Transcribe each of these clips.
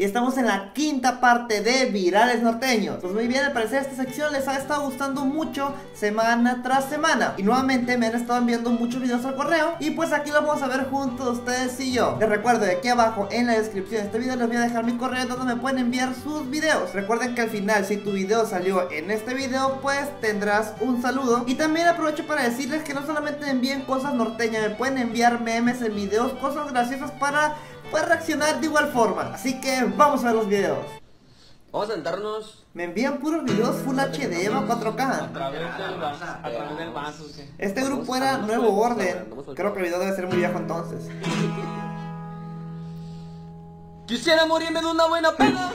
Y estamos en la quinta parte de Virales Norteños. Pues muy bien, al parecer esta sección les ha estado gustando mucho semana tras semana. Y nuevamente me han estado enviando muchos videos al correo. Y pues aquí lo vamos a ver juntos ustedes y yo. Les recuerdo de aquí abajo en la descripción de este video les voy a dejar mi correo donde me pueden enviar sus videos. Recuerden que al final si tu video salió en este video pues tendrás un saludo. Y también aprovecho para decirles que no solamente me envíen cosas norteñas Me pueden enviar memes en videos, cosas graciosas para puede reaccionar de igual forma. Así que vamos a ver los videos. Vamos a sentarnos. Me envían puros videos Full HD o 4K. A través del vaso, a través del vaso. Este grupo era Nuevo Orden. Creo que el video debe ser muy viejo entonces. Quisiera morirme de una buena pena.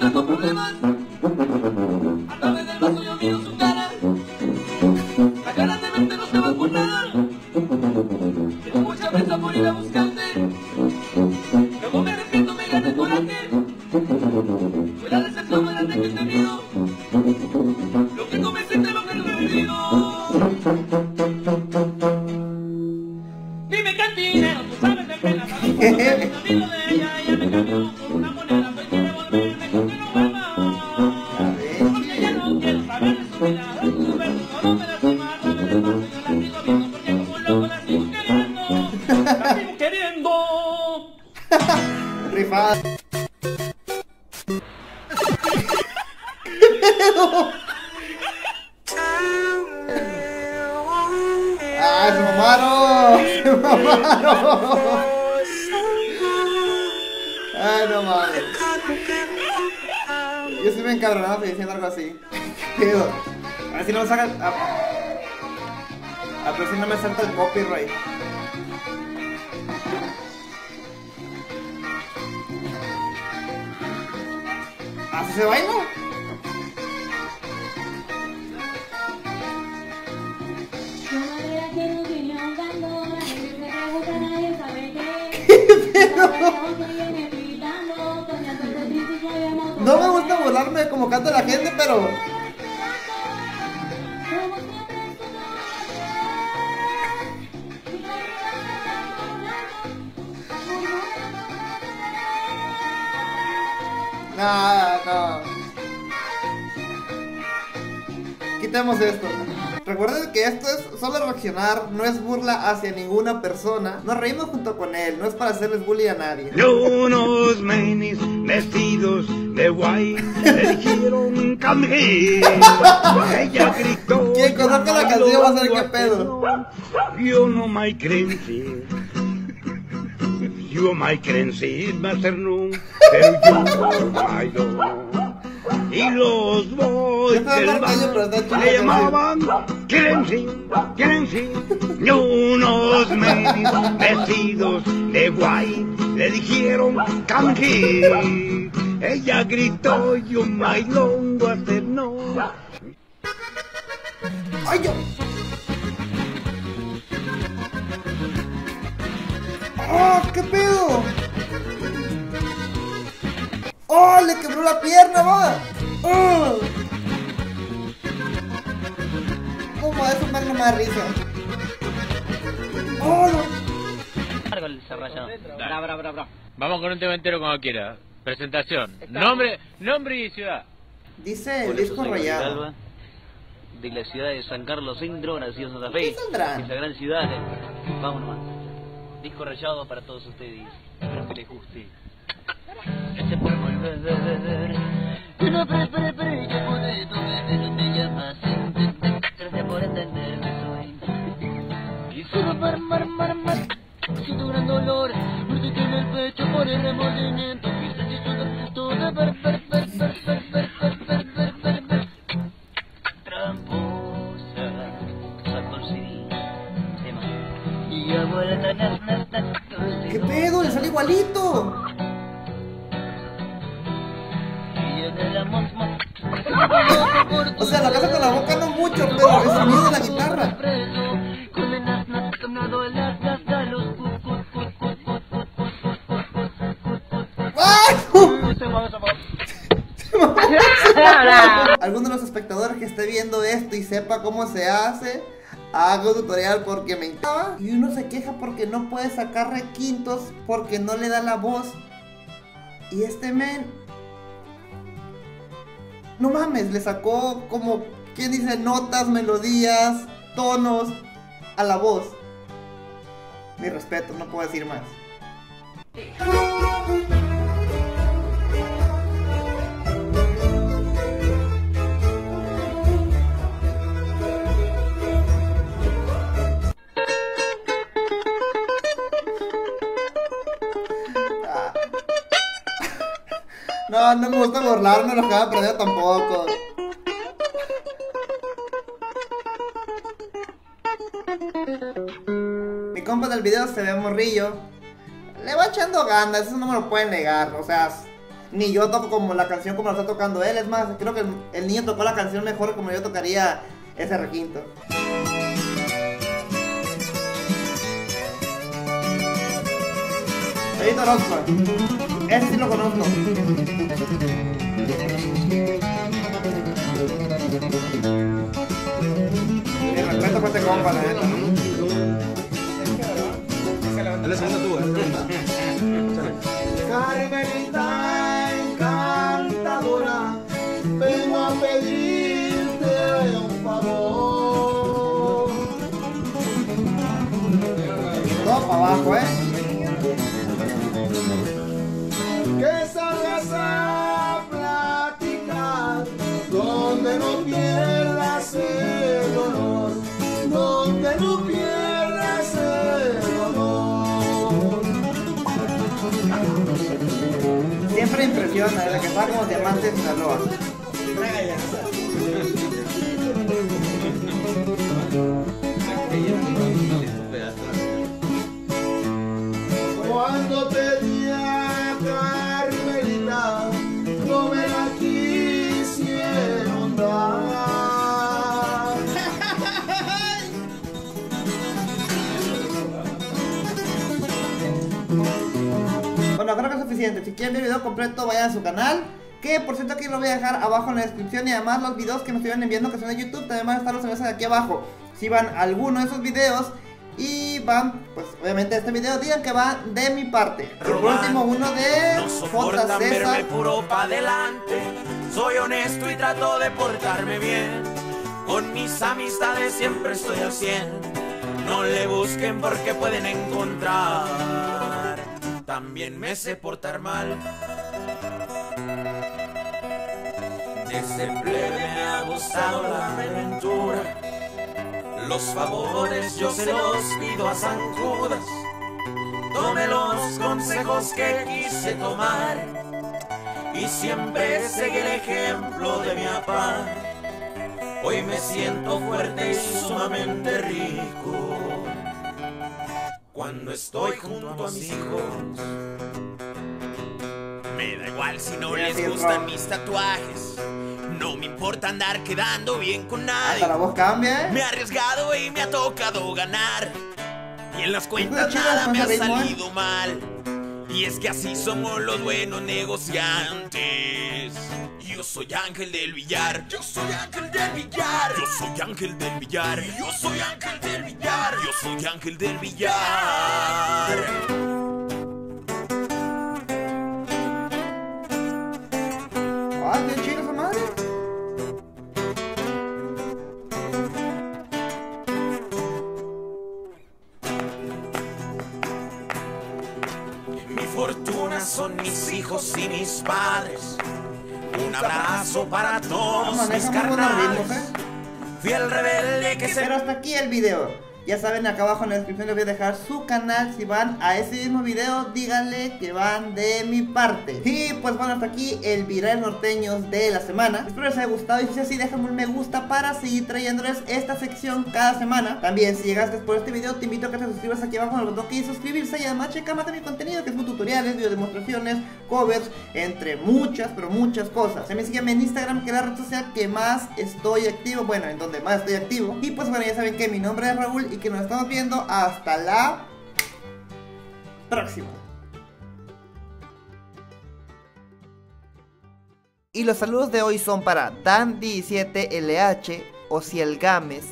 Me problemas. something. Mamaron! ¡Se mamaron! ¡Ay, no mames! Yo sí me encabronaba diciendo algo así. ¿Qué pedo? A ver si no me sacan. A, a ver si no me salta el copyright. ¿Así se baila? No me gusta burlarme como canta la gente, pero. No, no. Quitemos esto. Recuerden que esto es solo reaccionar, no es burla hacia ninguna persona. Nos reímos junto con él, no es para hacerles bullying a nadie. Y unos menis vestidos de guay le dijeron. Ella gritó. Quien conozca la canción va a saber qué pedo. Yo no my crazy. Yo my crazy, Master no. Pero yo my no y los boys del bar le llamaban Clancy, Clancy y unos mendigos vestidos de guay le dijeron Canqui ella gritó y un bailongo no ¡Ay, yo! ¡Oh, qué pedo! ¡Oh, le quebró la pierna, va! ¡Oh! ¿Cómo eso me da más risa? ¡Oh, no! El. Bra, bra, bra, bra. Vamos con un tema entero cuando quiera. Presentación. Nombre, nombre y ciudad. Dice el disco rayado. Alba, de la ciudad de San Carlos Centro, nacido en Santa Fe. ¿Qué? Esa gran ciudad. Vamos nomás. Disco rayado para todos ustedes. Espero que les guste que se puede volver. Pero, pero, pero, pero, yo podré tomar, no me llamas. Gracias por entender que soy. Y solo mar, mar, mar, mar. Siento gran dolor, porque en el pecho por el remordimiento. Quizás si solo toda perfecta. O sea, lo que hace con la boca no mucho, pero el sonido de la guitarra. Alguno de los espectadores que esté viendo esto y sepa cómo se hace, hago tutorial porque me encanta. Y uno se queja porque no puede sacar requintos porque no le da la voz. Y este men no mames, le sacó como... ¿Quién dice? Notas, melodías, tonos a la voz. Mi respeto, no puedo decir más. No, no me gusta burlarme, lo acabo de perder tampoco. Mi compa del video se ve morrillo. Le va echando ganas, eso no me lo pueden negar. O sea, ni yo toco como la canción como la está tocando él. Es más, creo que el niño tocó la canción mejor como yo tocaría ese requinto. Edito Rockman. Ese sí lo conozco. Mi respeto por este compa, la neta. Dale segundo tú, Siempre impresiona, desde que está como diamante en Sinaloa. Suficiente. Si quieren ver el video completo, vayan a su canal. Que por cierto aquí lo voy a dejar abajo en la descripción y además los videos que me estuvieron enviando que son de YouTube también van a estar los enlaces aquí abajo. Si van a alguno de esos videos y van, pues obviamente este video, digan que va de mi parte. Por último uno de No J. verme puro pa' adelante. Soy honesto y trato de portarme bien. Con mis amistades siempre estoy al 100. No le busquen porque pueden encontrar. También me sé portar mal. Desde plebe me ha gustado la aventura. Los favores yo se los pido a San Judas. Tome los consejos que quise tomar y siempre seguí el ejemplo de mi papá. Hoy me siento fuerte y sumamente rico cuando estoy junto a mis hijos. Me da igual si no les gustan mis tatuajes. No me importa andar quedando bien con nadie. la voz cambia, Me eh. ha arriesgado y me ha tocado ganar. Y en las cuentas nada me ha salido mal. Y es que así somos los buenos negociantes. Yo soy Ángel del Villar. Yo soy Ángel del Villar. Yo soy Ángel del Villar. Yo soy Ángel del Villar. Yo soy Ángel del Villar. Abrazo para todos mis carnales. eh. Fui el rebelde que se Pero hasta aquí el video. Ya saben, acá abajo en la descripción les voy a dejar su canal. Si van a ese mismo video, díganle que van de mi parte. Y pues bueno, hasta aquí el viral norteños de la semana. Espero les haya gustado y si es así, déjenme un me gusta para seguir trayéndoles esta sección cada semana. También, si llegaste por este video, te invito a que te suscribas aquí abajo en el botón que suscribirse y además checa más de mi contenido, que son tutoriales, videodemostraciones, covers, entre muchas, pero muchas cosas. También sígueme en Instagram, que es la red social que más estoy activo, bueno, en donde más estoy activo. Y pues bueno, ya saben que mi nombre es Raúl y que nos estamos viendo hasta la próxima. Y los saludos de hoy son para Dan17LH, Ociel Gámez,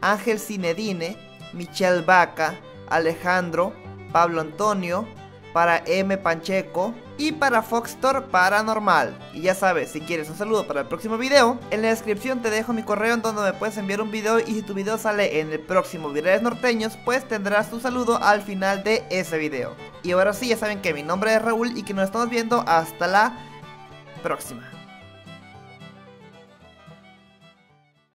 Ángel Cinedine, Michelle Vaca, Alejandro, Pablo Antonio, para M Pancheco y para Foxtor Paranormal. Y ya sabes, si quieres un saludo para el próximo video, en la descripción te dejo mi correo en donde me puedes enviar un video y si tu video sale en el próximo Virales Norteños, pues tendrás tu saludo al final de ese video. Y ahora sí, ya saben que mi nombre es Raúl y que nos estamos viendo hasta la próxima.